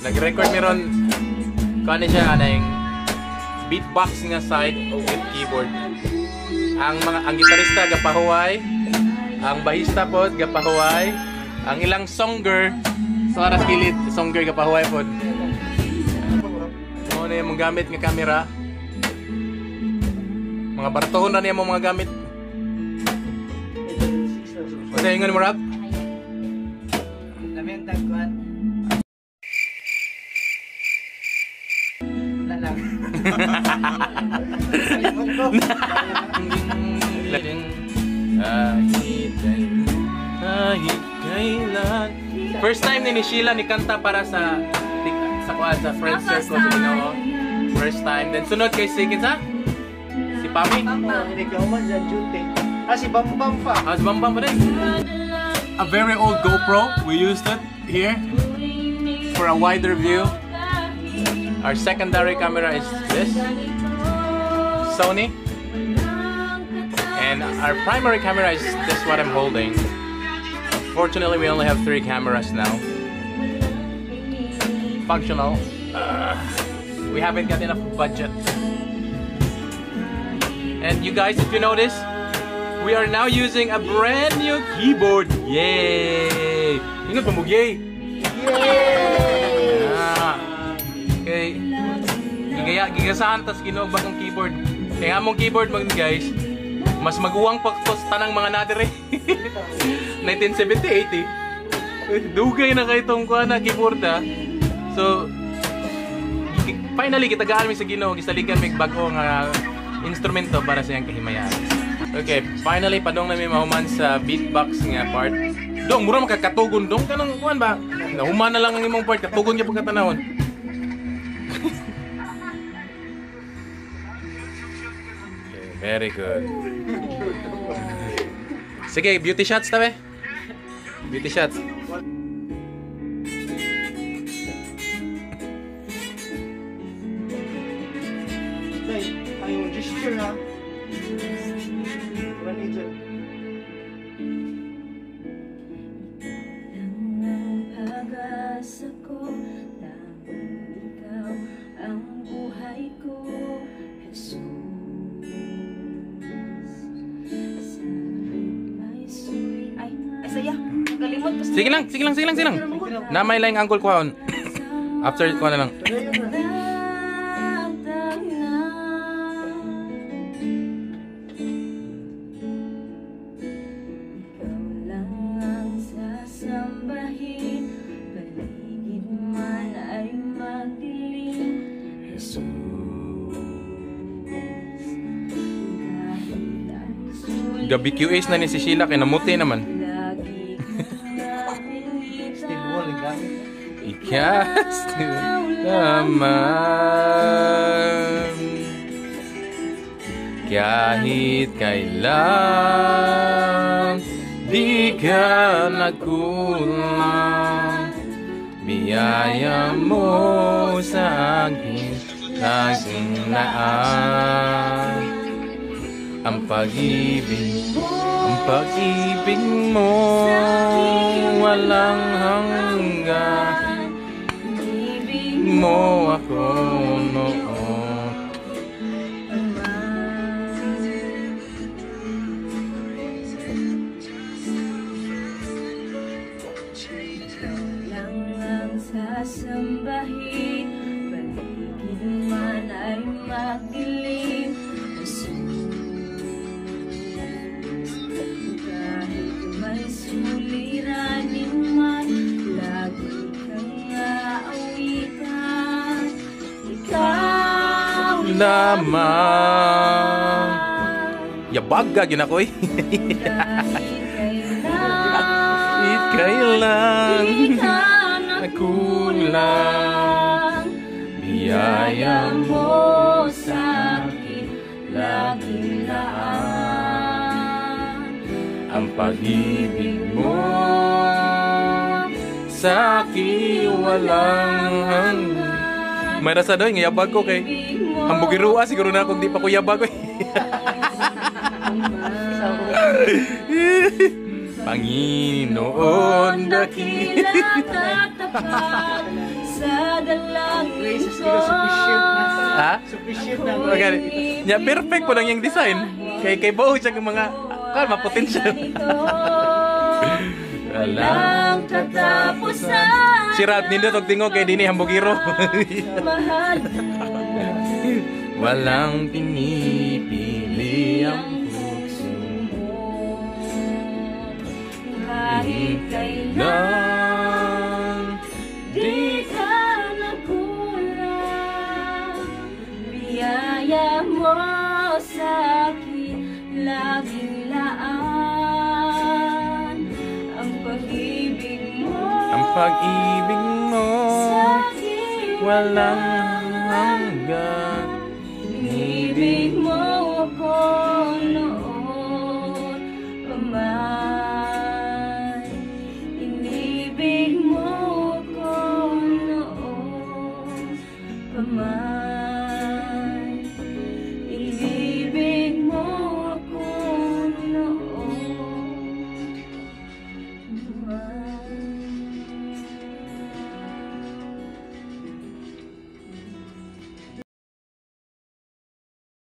Nag-record meron kano siya na yung beatbox nga side with keyboard. Ang mga ang gitarista gapahuway, ang bahista pod gapahuway, ang ilang songer sa oras kilid songer gapahuway pod. Mo na yung gamit nga camera. Mga bartohon na niya mo mga gamit. Ano yung mo rap? Kami ang tagkuhan. First time ni ni Sheila ni kanta para sa sa kuan sa friend circle sa Ginoo. First time. Then sunod kay si kinsa? Si Pami. Oh, Hindi ka man dyan, duty. Ah, si Bam Bam pa. How's Bam Bam pa rin? A very old GoPro. We used it here for a wider view. Our secondary camera is this Sony. And our primary camera is this what I'm holding. Fortunately, we only have three cameras now. Functional. Uh, we haven't got enough budget. And you guys, if you notice, we are now using a brand new keyboard. Yay! Yay! Yay! Gigaya, gigasahan tas ginog bagong keyboard. Kaya among keyboard mag guys, mas maguwang pa to sa tanang mga nadere. 1970 80. Eh, Dugay na kay tong kuha na keyboard ha. So gi- finally kita gaan mi sa Ginoo gisaligan mi bago nga instrumento para sa iyang kahimayan. Okay, finally padong na mi mahuman sa beatbox nga part. Dong, mura makakatugon dong kanang kuan ba? Nahuman na lang ang imong part, katugon niya pagkatanawon. Very good. Sige, beauty shots tabi. Beauty shots. Ayaw gesture ha. Ang pag-asa ko, tanging ikaw ang buhay ko, Jesus. Sige lang, sige lang, sige lang, sige lang. Na may lang angkol ko After ko na lang. Ang ang Gabi QAs na ni si Sheila, kay namuti naman. Ikas naman Kahit kailan Di ka nagkulang. Biyaya mo sa akin Laging naan Ang pag-ibig Ang pag-ibig mo Walang hanggan mo ako noon lang ang sasambahin Paligid man ay magdilim Lamang Yabag ka ginakoy. Kahit kailan Nagkulang. Biyaya mo sa akin. Laging laan. Ang pag-ibig mo Sa akin walang hanggan May rasa doy, ngayabag ko kay Hambugirua siguro na kung di pa ko yabag eh. Panginoon dakila tatapat sa dalangin ko. Ha? Sufficient na. Okay. Nya perfect po lang yung design. Kay kay buo siya mga kalma potential. Wala. Walang katapusan Si Rad nindot og tingog kay dinhi hambugiro. Mahal Walang pinipili ang puso mo Kahit kailan. Di ka nagkulang Biyaya mo sa akin Laging pag-ibig mo walang hanggan. Inibig mo